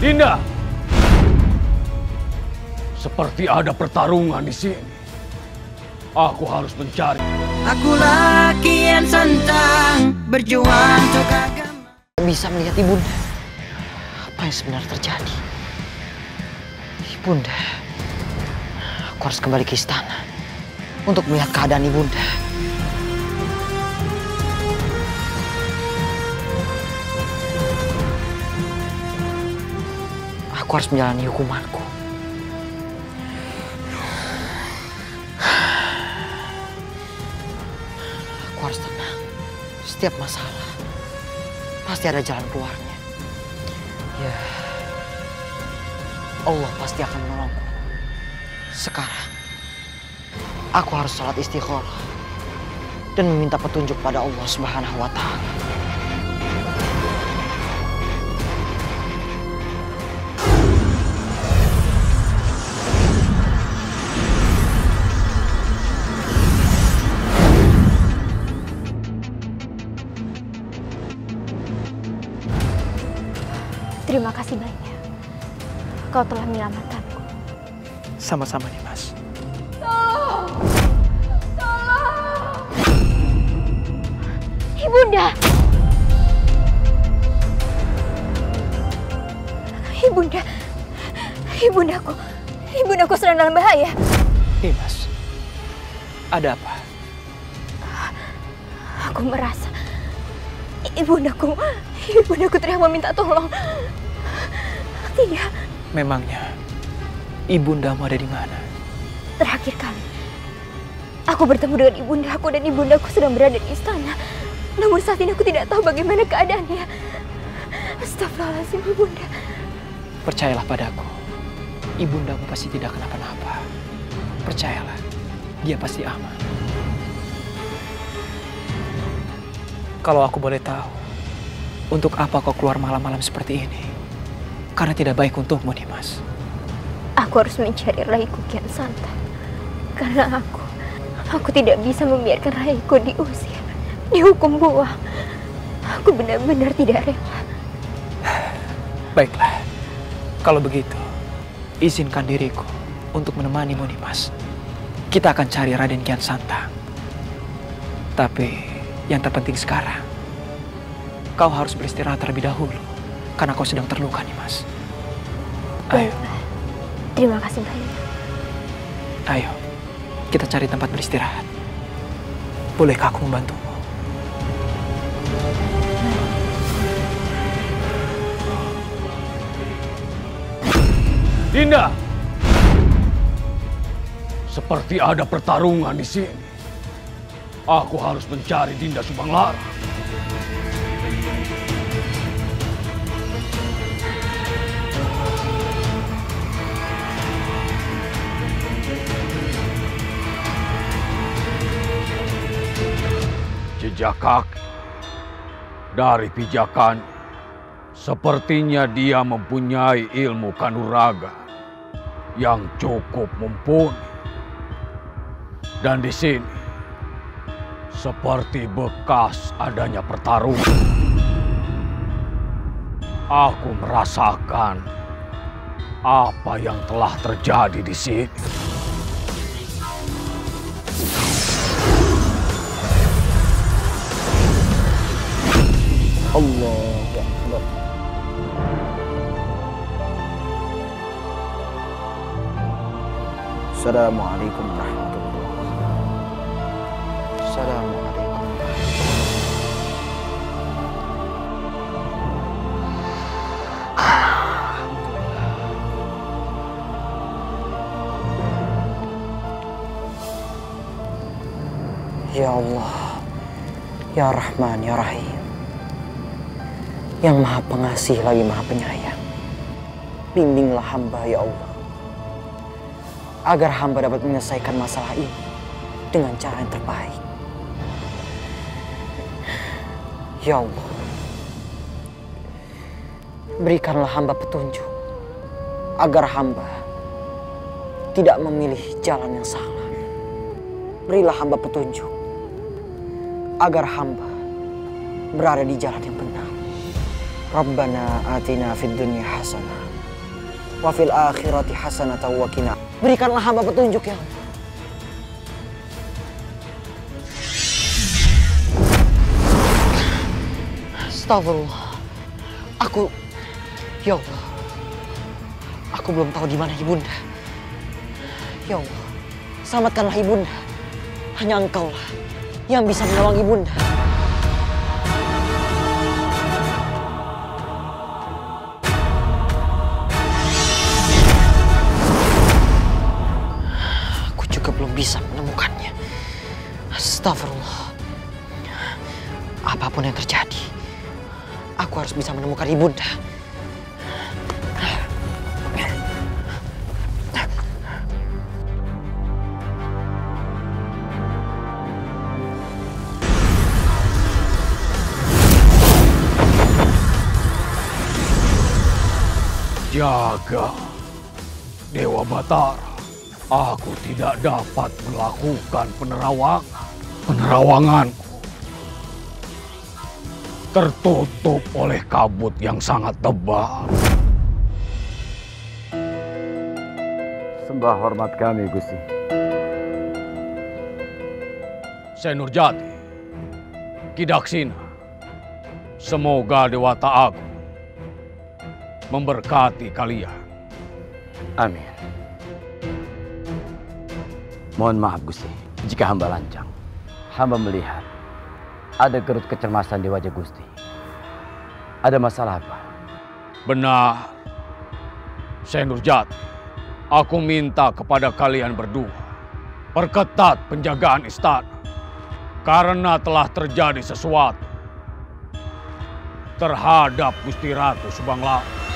Dinda, seperti ada pertarungan di sini. Aku harus mencari. Aku laki yang santang berjuang untuk agama. Bisa melihat ibunda. Apa yang sebenarnya terjadi? Ibunda. Aku harus kembali ke istana untuk melihat keadaan ibunda. Aku harus menjalani hukumanku. Aku harus tenang. Setiap masalah pasti ada jalan keluarnya. Ya, Allah pasti akan menolongku. Sekarang, aku harus sholat istikharah dan meminta petunjuk pada Allah Subhanahu wa Ta'ala. Terima kasih banyak. Kau telah menyelamatkanku. Sama-sama nih mas. Ibunda! Ibunda! Ibundaku! Ibundaku sedang dalam bahaya. Dimas, ada apa? Aku merasa ibundaku, ibundaku teriak meminta tolong. Tidak, Memangnya ibundamu ada di mana? terakhir kali aku bertemu dengan ibundaku dan ibundaku sedang berada di istana. Namun saat ini aku tidak tahu bagaimana keadaannya. Astagfirullahaladzim, ibunda. Percayalah padaku. Ibundamu pasti tidak kenapa-napa. Percayalah, dia pasti aman. Kalau aku boleh tahu, untuk apa kau keluar malam-malam seperti ini? Karena tidak baik untukmu, Dimas. Aku harus mencari raiku kian santang. Karena aku, aku tidak bisa membiarkan raiku diusir, dihukum buang. Aku benar-benar tidak rela. Baiklah, kalau begitu, izinkan diriku untuk menemanimu, Dimas. Kita akan cari Raden Kian Santang. Tapi yang terpenting sekarang, kau harus beristirahat terlebih dahulu, karena kau sedang terluka, Dimas. Ayo, Baiklah. Terima kasih banyak. ayo, kita cari tempat beristirahat. Bolehkah aku membantumu? Dinda, seperti ada pertarungan di sini. Aku harus mencari Dinda Subanglarang. Kaki dari pijakan Sepertinya dia mempunyai ilmu kanuraga yang cukup mumpuni. Dan di sini seperti bekas adanya pertarungan. Aku merasakan apa yang telah terjadi di sini. Allah Akbar. Assalamualaikum warahmatullahi wabarakatuh. Assalamualaikum. Ya Allah, Ya Rahman, Ya Rahim, yang Maha Pengasih lagi Maha Penyayang, bimbinglah hamba ya Allah agar hamba dapat menyelesaikan masalah ini dengan cara yang terbaik. Ya Allah, berikanlah hamba petunjuk agar hamba tidak memilih jalan yang salah. Berilah hamba petunjuk agar hamba berada di jalan yang benar. Rabbana atina fid dunya hasanah wa fil akhirati hasanatan wa qina. Berikanlah hamba petunjuk ya. Astagfirullah. Aku Ya Allah. Aku belum tahu di mana ibunda. Ya Allah. Selamatkanlah ibunda. Hanya engkaulah yang bisa menolong ibunda. Bisa menemukannya. Astagfirullah. Apa pun yang terjadi, aku harus bisa menemukan ibunda. Jaga Dewa Batara. Aku tidak dapat melakukan penerawangan. Penerawanganku tertutup oleh kabut yang sangat tebal. Sembah hormat kami, Gusti. Senurjati, Kidaksina, semoga Dewata Agung memberkati kalian. Amin. Mohon maaf, Gusti, jika hamba lancang. Hamba melihat ada gerut kecemasan di wajah Gusti. Ada masalah apa? Benar, Senurjati, aku minta kepada kalian berdua perketat penjagaan istana karena telah terjadi sesuatu terhadap Gusti Ratu Subanglarang.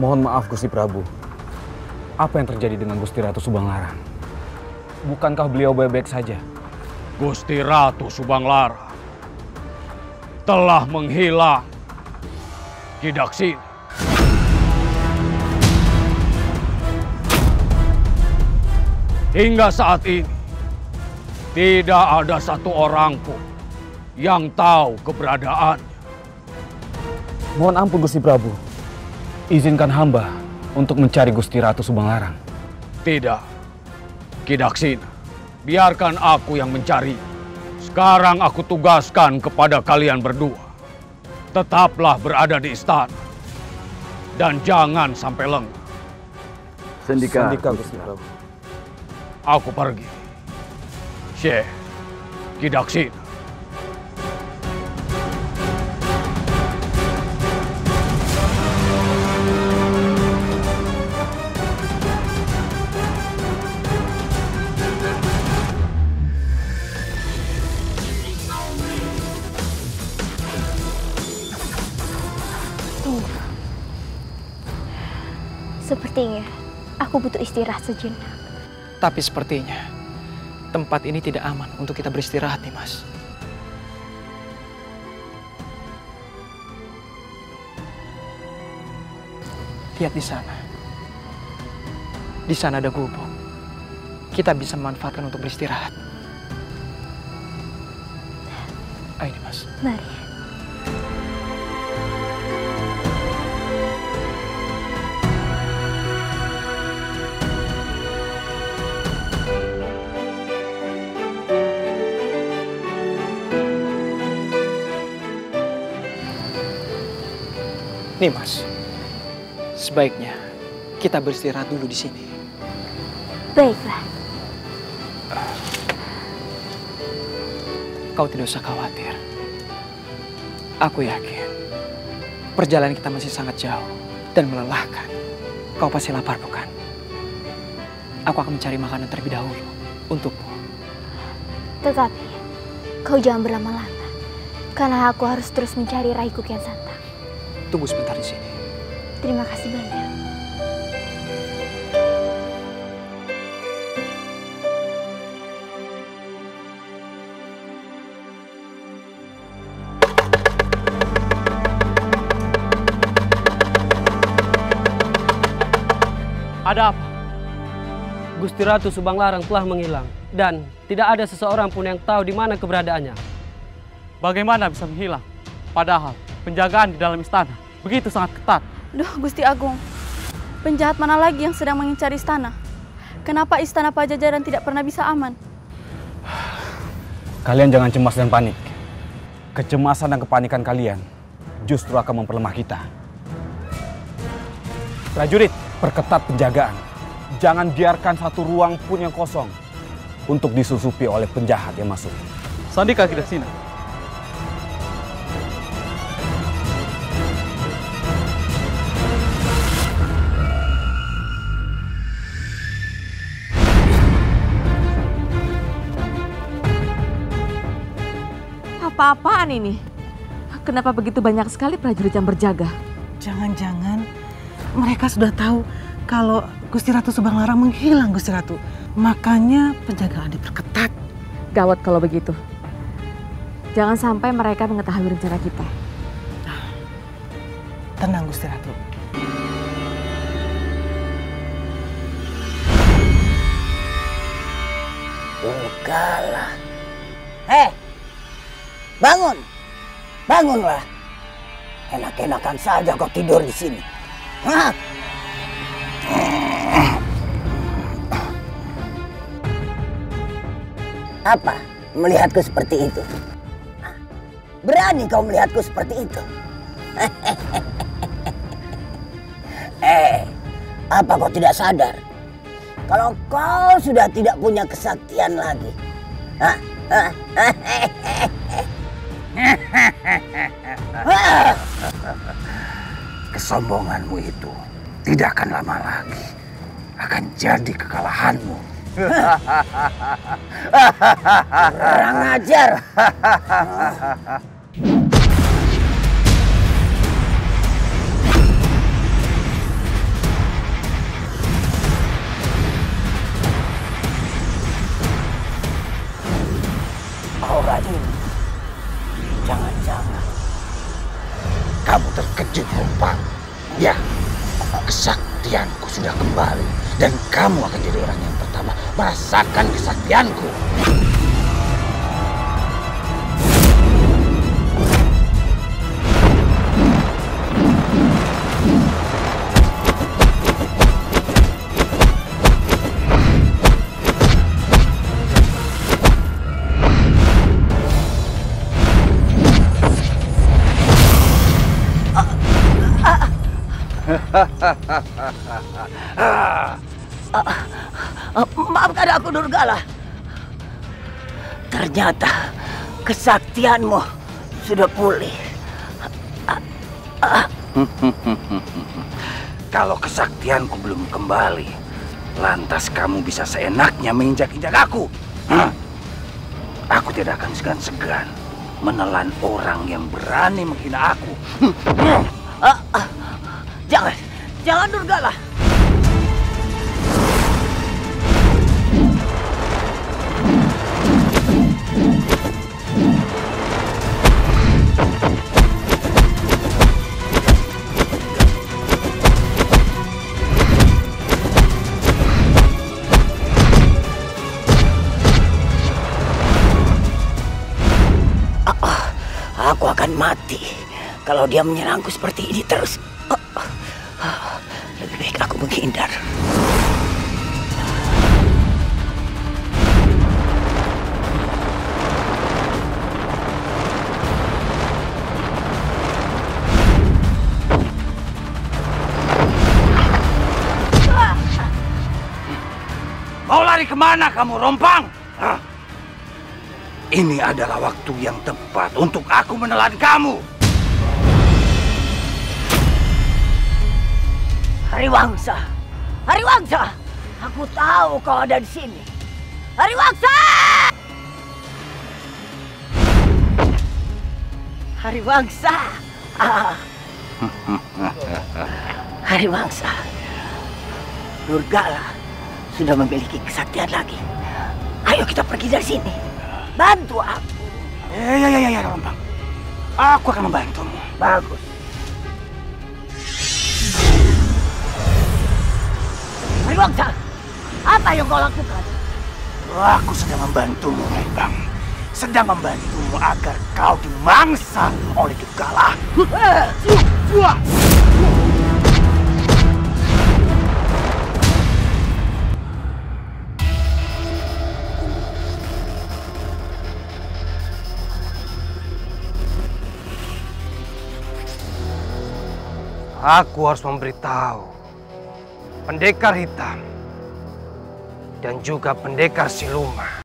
Mohon maaf Gusti Prabu. Apa yang terjadi dengan Gusti Ratu Subanglarang? Bukankah beliau baik-baik saja? Gusti Ratu Subanglarang telah menghilang. Kidaksina. Hingga saat ini, tidak ada satu orang pun yang tahu keberadaannya. Mohon ampun Gusti Prabu. Izinkan hamba untuk mencari Gusti Ratu Subanglarang. Tidak, Kidaksina. Biarkan aku yang mencari. Sekarang aku tugaskan kepada kalian berdua. Tetaplah berada di istana. Dan jangan sampai lengah. Sendika. Sendika Gusti Prabu. Aku pergi. Syekh, Kidaksina. Sepertinya aku butuh istirahat sejenak. Tapi sepertinya tempat ini tidak aman untuk kita beristirahat nih, Mas. Lihat di sana. Di sana ada gubuk. Kita bisa memanfaatkan untuk beristirahat. Ayo, Mas. Mari. Nih, Mas. Sebaiknya kita beristirahat dulu di sini. Baiklah. Kau tidak usah khawatir. Aku yakin perjalanan kita masih sangat jauh dan melelahkan. Kau pasti lapar bukan? Aku akan mencari makanan terlebih dahulu untukmu. Tetapi kau jangan berlama-lama. Karena aku harus terus mencari Raiku Kian Santang. Tunggu sebentar di sini. Terima kasih banyak. Ada apa? Gusti Ratu Subanglarang telah menghilang. Dan tidak ada seseorang pun yang tahu di mana keberadaannya. Bagaimana bisa menghilang? Padahal penjagaan di dalam istana begitu sangat ketat. Duh, Gusti Agung. Penjahat mana lagi yang sedang mengincar istana? Kenapa istana Pajajaran tidak pernah bisa aman? Kalian jangan cemas dan panik. Kecemasan dan kepanikan kalian justru akan memperlemah kita. Prajurit, perketat penjagaan. Jangan biarkan satu ruang pun yang kosong untuk disusupi oleh penjahat yang masuk. Sandika Kidasina. Apa-apaan ini? Kenapa begitu banyak sekali prajurit yang berjaga? Jangan-jangan mereka sudah tahu kalau Gusti Ratu Subang Larang menghilang Gusti Ratu. Makanya penjagaan diperketat. Gawat kalau begitu. Jangan sampai mereka mengetahui rencana kita. Tenang Gusti Ratu. Durgala. Hei, bangun, bangunlah. Enak-enakan saja kau tidur di sini. Hah? Apa? Melihatku seperti itu? Berani kau melihatku seperti itu? eh, apa kau tidak sadar? Kalau kau sudah tidak punya kesaktian lagi. Hah? Kesombonganmu itu tidak akan lama lagi akan jadi kekalahanmu. Kurang ajar. Aura ini, jangan-jangan kamu terkejut, Rumpang. Ya, kesaktianku sudah kembali dan kamu akan jadi orang yang pertama merasakan kesaktianku. Maafkan aku Durgala. Ternyata kesaktianmu sudah pulih. Kalau kesaktianku belum kembali, lantas kamu bisa seenaknya menginjak-injak aku. Aku tidak akan segan-segan menelan orang yang berani menghina aku. Ah, ah. Jangan, jangan Durgala. Aku akan mati kalau dia menyerangku seperti ini terus. Lebih baik aku menghindar. Mau lari ke mana kamu, Rompang? Hah? Ini adalah waktu yang tepat untuk aku menelan kamu. Hariwangsa, Hariwangsa, aku tahu kau ada di sini. Hariwangsa! Hariwangsa, ah. Hariwangsa, Durgala sudah memiliki kesaktian lagi. Ayo kita pergi dari sini. Bantu aku. Ya, ya, ya, ya, ya, Rompang. Aku akan membantumu. Bagus. Hariwangsa, apa yang kau lakukan? Aku sedang membantumu, Rembang. Sedang membantumu agar kau dimangsa oleh Dugala. Aku harus memberitahu pendekar hitam dan juga pendekar siluman